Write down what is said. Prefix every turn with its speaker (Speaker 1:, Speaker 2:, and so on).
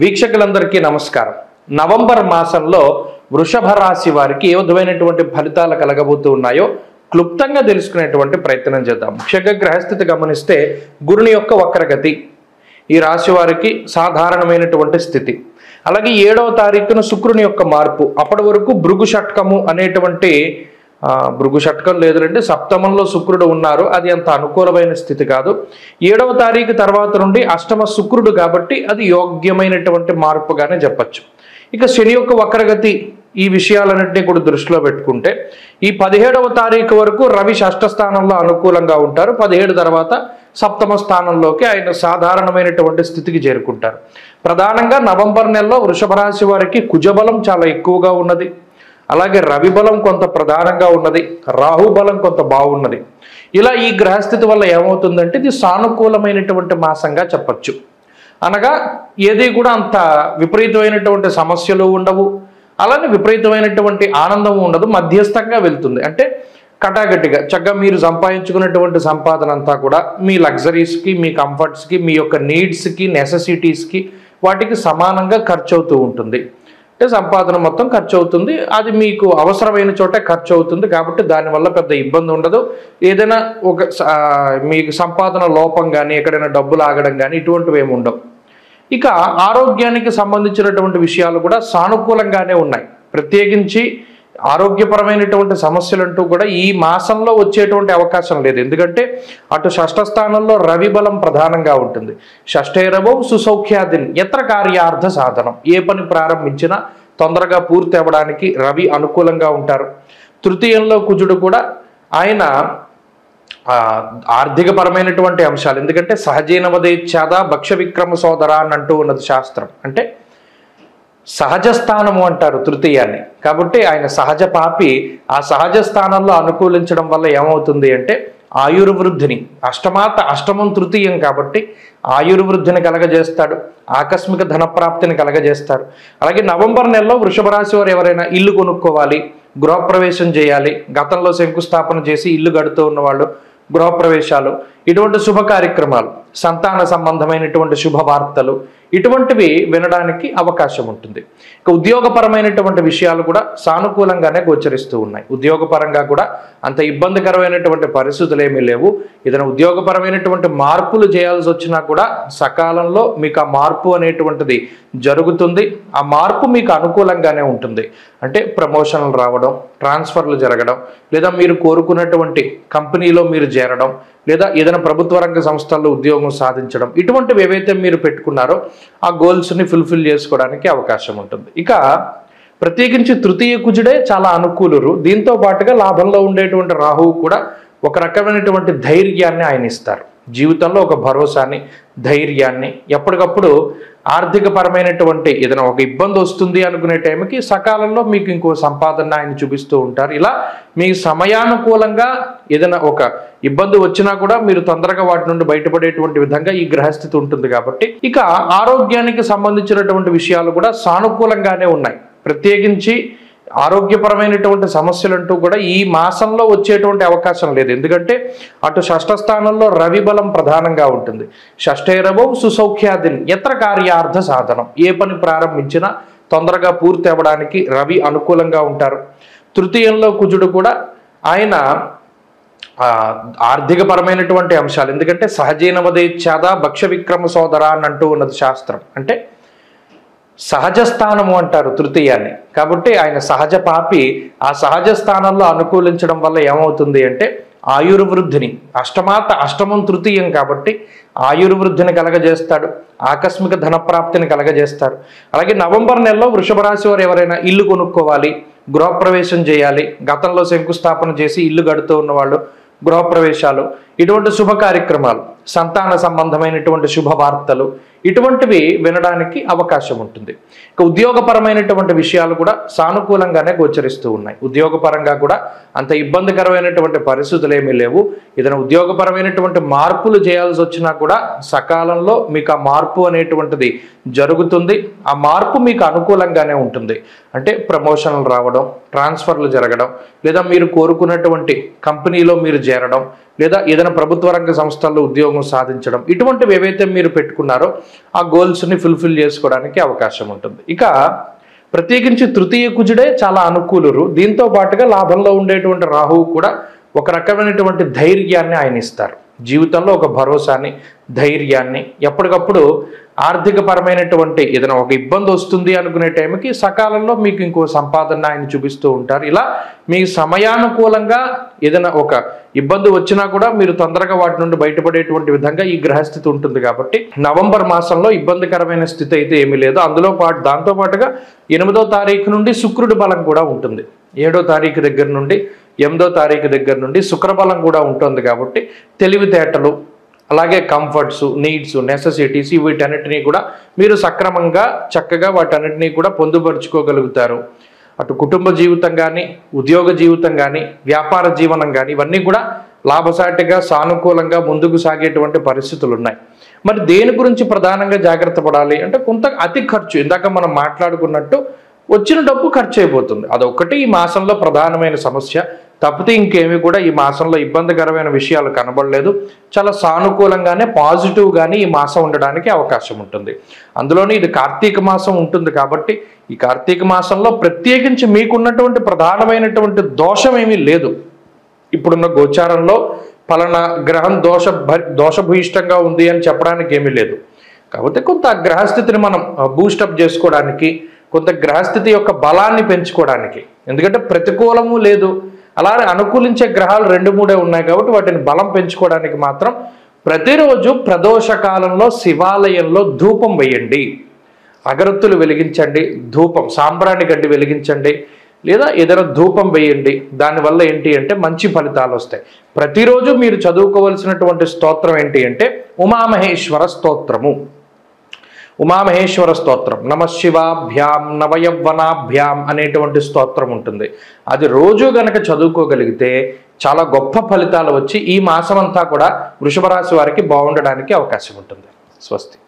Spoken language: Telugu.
Speaker 1: వీక్షకులందరికీ నమస్కారం. నవంబర్ మాసంలో వృషభ రాశి వారికి ఏ విధమైనటువంటి ఫలితాలు కలగబోతూ ఉన్నాయో క్లుప్తంగా తెలుసుకునేటువంటి ప్రయత్నం చేద్దాం. ముఖ్యంగా గ్రహస్థితి గమనిస్తే గురుని యొక్క వక్రగతి ఈ రాశి వారికి సాధారణమైనటువంటి స్థితి. అలాగే ఏడవ తారీఖున శుక్రుని యొక్క మార్పు. అప్పటి వరకు భృగు షట్కము అనేటువంటి భృగు షట్కం అంటే సప్తమంలో శుక్రుడు ఉన్నారు అది అంత అనుకూలమైన స్థితి కాదు. ఏడవ తారీఖు తర్వాత నుండి అష్టమ శుక్రుడు కాబట్టి అది యోగ్యమైనటువంటి మార్పుగానే చెప్పచ్చు. ఇక శని యొక్క వక్రగతి ఈ విషయాలన్నింటినీ కూడా దృష్టిలో పెట్టుకుంటే ఈ పదిహేడవ తారీఖు వరకు రవి షష్ఠ స్థానంలో అనుకూలంగా ఉంటారు పదిహేడు తర్వాత సప్తమ స్థానంలోకి ఆయన సాధారణమైనటువంటి స్థితికి చేరుకుంటారు. ప్రధానంగా నవంబర్ నెలలో వృషభ రాశి వారికి కుజబలం చాలా ఎక్కువగా ఉన్నది. అలాగే రవి బలం కొంత ప్రధానంగా ఉన్నది రాహు బలం కొంత బాగున్నది. ఇలా ఈ గ్రహస్థితి వల్ల ఏమవుతుందంటే ఇది సానుకూలమైనటువంటి మాసంగా చెప్పచ్చు. అనగా ఏది కూడా అంత విపరీతమైనటువంటి సమస్యలు ఉండవు అలానే విపరీతమైనటువంటి ఆనందం ఉండదు మధ్యస్థంగా వెళ్తుంది. అంటే కటాకటిగా చక్కగా మీరు సంపాదించుకున్నటువంటి సంపాదన అంతా కూడా మీ లగ్జరీస్కి మీ కంఫర్ట్స్కి మీ యొక్క నీడ్స్కి నెససిటీస్కి వాటికి సమానంగా ఖర్చు అవుతూ ఉంటుంది. అంటే సంపాదన మొత్తం ఖర్చు అవుతుంది అది మీకు అవసరమైన చోట ఖర్చు అవుతుంది కాబట్టి దానివల్ల పెద్ద ఇబ్బంది ఉండదు. ఏదైనా ఒక మీకు సంపాదన లోపం కానీ ఎక్కడైనా డబ్బులు ఆగడం కానీ ఇటువంటివి ఏమి ఉండవు. ఇక ఆరోగ్యానికి సంబంధించినటువంటి విషయాలు కూడా సానుకూలంగానే ఉన్నాయి. ప్రత్యేకించి ఆరోగ్యపరమైనటువంటి సమస్యలు అంటూ కూడా ఈ మాసంలో వచ్చేటువంటి అవకాశం లేదు. ఎందుకంటే అటు షష్ఠ స్థానంలో రవి బలం ప్రధానంగా ఉంటుంది. షష్ఠైరవం సుసౌఖ్యాదిన్ ఎత్ర కార్యార్థ సాధనం. ఏ పని ప్రారంభించినా తొందరగా పూర్తి అవ్వడానికి రవి అనుకూలంగా ఉంటారు. తృతీయంలో కుజుడు కూడా ఆయన ఆర్థికపరమైనటువంటి అంశాలు. ఎందుకంటే సహజీనవదేచ్ఛాద భక్ష్య విక్రమ సోదర అని అంటూ ఉన్నది శాస్త్రం. అంటే సహజ స్థానము అంటారు తృతీయాన్ని. కాబట్టి ఆయన సహజ పాపి ఆ సహజ స్థానంలో అనుకూలించడం వల్ల ఏమవుతుంది అంటే ఆయుర్వృద్ధిని అష్టమాత అష్టమం తృతీయం కాబట్టి ఆయుర్వృద్ధిని కలగజేస్తాడు ఆకస్మిక ధనప్రాప్తిని కలగజేస్తారు అలాగే నవంబర్ నెలలో వృషభ రాశి వారు ఎవరైనా ఇల్లు కొనుక్కోవాలి గృహప్రవేశం చేయాలి గతంలో శంకుస్థాపన చేసి ఇల్లు గడుతూ ఉన్నవాళ్ళు గృహప్రవేశాలు ఇటువంటి శుభ కార్యక్రమాలు సంతాన సంబంధమైనటువంటి శుభవార్తలు ఇటువంటివి వినడానికి అవకాశం ఉంటుంది. ఇక ఉద్యోగపరమైనటువంటి విషయాలు కూడా సానుకూలంగానే గోచరిస్తూ ఉన్నాయి. ఉద్యోగపరంగా కూడా అంత ఇబ్బందికరమైనటువంటి పరిస్థితులు ఏమీ లేవు. ఏదైనా ఉద్యోగపరమైనటువంటి మార్పులు చేయాల్సి వచ్చినా కూడా సకాలంలో మీకు ఆ మార్పు అనేటువంటిది జరుగుతుంది. ఆ మార్పు మీకు అనుకూలంగానే ఉంటుంది. అంటే ప్రమోషన్లు రావడం ట్రాన్స్ఫర్లు జరగడం లేదా మీరు కోరుకున్నటువంటి కంపెనీలో మీరు చేరడం లేదా ఏదైనా ప్రభుత్వ రంగ సంస్థల్లో ఉద్యోగం సాధించడం ఇటువంటివి ఏవైతే మీరు పెట్టుకున్నారో ఆ గోల్స్ని ఫుల్ఫిల్ చేసుకోవడానికి అవకాశం ఉంటుంది. ఇక ప్రత్యేకించి తృతీయ కుజుడే చాలా అనుకూలురు. దీంతో పాటుగా లాభంలో ఉండేటువంటి రాహువు కూడా ఒక రకమైనటువంటి ధైర్యాన్ని ఆయన ఇస్తారు. జీవితంలో ఒక భరోసాని ధైర్యాన్ని ఎప్పటికప్పుడు ఆర్థిక పరమైనటువంటి ఏదైనా ఒక ఇబ్బంది వస్తుంది అనుకునే టైంకి సకాలంలో మీకు ఇంకో సంపాదన ఆయన చూపిస్తూ ఉంటారు. ఇలా మీ సమయానుకూలంగా ఏదైనా ఒక ఇబ్బంది వచ్చినా కూడా మీరు తొందరగా వాటి నుండి బయటపడేటువంటి విధంగా ఈ గ్రహస్థితి ఉంటుంది కాబట్టి ఇక ఆరోగ్యానికి సంబంధించినటువంటి విషయాలు కూడా సానుకూలంగానే ఉన్నాయి. ప్రత్యేకించి ఆరోగ్యపరమైనటువంటి సమస్యలు అంటూ కూడా ఈ మాసంలో వచ్చేటువంటి అవకాశం లేదు. ఎందుకంటే అటు షష్ఠ స్థానంలో రవి బలం ప్రధానంగా ఉంటుంది. షష్ఠైరవం సుసౌఖ్యాదిన్ ఎత్ర కార్యార్థ సాధనం. ఏ పని ప్రారంభించినా తొందరగా పూర్తి అవ్వడానికి రవి అనుకూలంగా ఉంటారు. తృతీయంలో కుజుడు కూడా ఆయన ఆర్థికపరమైనటువంటి అంశాలు. ఎందుకంటే సహజీనవదేచ్ఛాద భక్ష్య విక్రమ సోదర అని అంటూ ఉన్నది శాస్త్రం. అంటే సహజ స్థానము అంటారు తృతీయాన్ని. కాబట్టి ఆయన సహజ పాపి ఆ సహజ స్థానంలో అనుకూలించడం వల్ల ఏమవుతుంది అంటే ఆయుర్వృద్ధిని అష్టమాత అష్టమం తృతీయం కాబట్టి ఆయుర్వృద్ధిని కలగజేస్తాడు ఆకస్మిక ధనప్రాప్తిని కలగజేస్తారు అలాగే నవంబర్ నెలలో వృషభ రాశి వారు ఎవరైనా ఇల్లు కొనుక్కోవాలి గృహప్రవేశం చేయాలి గతంలో శంకుస్థాపన చేసి ఇల్లు గడుతూ ఉన్నవాళ్ళు గృహప్రవేశాలు ఇటువంటి శుభ కార్యక్రమాలు. సంతాన సంబంధమైనటువంటి శుభవార్తలు ఇటువంటివి వినడానికి అవకాశం ఉంటుంది. ఇక ఉద్యోగపరమైనటువంటి విషయాలు కూడా సానుకూలంగానే గోచరిస్తూ ఉన్నాయి. ఉద్యోగపరంగా కూడా అంత ఇబ్బందికరమైనటువంటి పరిస్థితులు ఏమీ లేవు. ఏదైనా ఉద్యోగపరమైనటువంటి మార్పులు చేయాల్సి వచ్చినా కూడా సకాలంలో మీకు ఆ మార్పు అనేటువంటిది జరుగుతుంది. ఆ మార్పు మీకు అనుకూలంగానే ఉంటుంది. అంటే ప్రమోషన్లు రావడం ట్రాన్స్ఫర్లు జరగడం లేదా మీరు కోరుకున్నటువంటి కంపెనీలో మీరు చేరడం లేదా ఏదైనా ప్రభుత్వ రంగ సంస్థల్లో ఉద్యోగ ఉద్యోగం సాధించడం ఇటువంటివి ఏవైతే మీరు పెట్టుకున్నారో ఆ గోల్స్ని ఫుల్ఫిల్ చేసుకోవడానికి అవకాశం ఉంటుంది. ఇక ప్రత్యేకించి తృతీయ కుజుడే చాలా అనుకూలురు. దీంతో పాటుగా లాభంలో ఉండేటువంటి రాహువు కూడా ఒక రకమైనటువంటి ధైర్యాన్ని ఆయన ఇస్తారు. జీవితంలో ఒక భరోసాని ధైర్యాన్ని ఎప్పటికప్పుడు ఆర్థికపరమైనటువంటి ఏదైనా ఒక ఇబ్బంది వస్తుంది అనుకునే టైంకి సకాలంలో మీకు ఇంకో సంపాదన ఆయన చూపిస్తూ ఉంటారు. ఇలా మీ సమయానుకూలంగా ఏదైనా ఒక ఇబ్బంది వచ్చినా కూడా మీరు తొందరగా వాటి నుండి బయటపడేటువంటి విధంగా ఈ గ్రహస్థితి ఉంటుంది కాబట్టి నవంబర్ మాసంలో ఇబ్బందికరమైన స్థితి అయితే ఏమీ లేదు. అందులో పాటు దాంతో పాటుగా ఎనిమిదో తారీఖు నుండి శుక్రుడి బలం కూడా ఉంటుంది. ఏడో తారీఖు దగ్గర నుండి ఎనిమిదో తారీఖు దగ్గర నుండి శుక్రబలం కూడా ఉంటుంది కాబట్టి తెలివితేటలు అలాగే కంఫర్ట్స్ నీడ్స్ నెససిటీస్ వీటన్నిటినీ కూడా మీరు సక్రమంగా చక్కగా వాటన్నిటినీ కూడా పొందుపరుచుకోగలుగుతారు. అటు కుటుంబ జీవితం కానీ ఉద్యోగ జీవితం కానీ వ్యాపార జీవనం కానీ ఇవన్నీ కూడా లాభసాటిగా సానుకూలంగా ముందుకు సాగేటువంటి పరిస్థితులు ఉన్నాయి మరి దేని గురించి ప్రధానంగా జాగ్రత్త పడాలి అంటే కొంత అతి ఖర్చు ఇందాక మనం మాట్లాడుకున్నట్టు వచ్చిన డబ్బు ఖర్చు అయిపోతుంది. అదొకటి ఈ మాసంలో ప్రధానమైన సమస్య. తప్పితే ఇంకేమి కూడా ఈ మాసంలో ఇబ్బందికరమైన విషయాలు కనబడలేదు. చాలా సానుకూలంగానే పాజిటివ్గానే ఈ మాసం ఉండడానికి అవకాశం ఉంటుంది. అందులోనే ఇది కార్తీక మాసం ఉంటుంది కాబట్టి ఈ కార్తీక మాసంలో ప్రత్యేకించి మీకున్నటువంటి ప్రధానమైనటువంటి దోషం ఏమీ లేదు. ఇప్పుడున్న గోచారంలో పలానా గ్రహం దోష భ- దోషభూయిష్టంగా ఉంది అని చెప్పడానికి ఏమీ లేదు. కాకపోతే కొంత గ్రహస్థితిని మనం బూస్టప్ చేసుకోవడానికి కొంత గ్రహస్థితి యొక్క బలాన్ని పెంచుకోవడానికి ఎందుకంటే ప్రతికూలము లేదు. అలానే అనుకూలించే గ్రహాలు రెండు మూడే ఉన్నాయి కాబట్టి వాటిని బలం పెంచుకోవడానికి మాత్రం ప్రతిరోజు ప్రదోష కాలంలో శివాలయంలో ధూపం వేయండి. అగరత్తులు వెలిగించండి ధూపం సాంబ్రాణి గడ్డి వెలిగించండి లేదా ఏదైనా ధూపం వేయండి. దానివల్ల ఏంటి అంటే మంచి ఫలితాలు వస్తాయి. ప్రతిరోజు మీరు చదువుకోవలసినటువంటి స్తోత్రం ఏంటి అంటే ఉమామహేశ్వర స్తోత్రము. ఉమామహేశ్వర స్తోత్రం. నమ శివాభ్యాం నవయవ్వనాభ్యాం అనేటువంటి స్తోత్రం ఉంటుంది. అది రోజు గనక చదువుకోగలిగితే చాలా గొప్ప ఫలితాలు వచ్చి ఈ మాసం అంతా కూడా వృషభ రాశి వారికి బాగుండడానికి అవకాశం ఉంటుంది. స్వస్తి.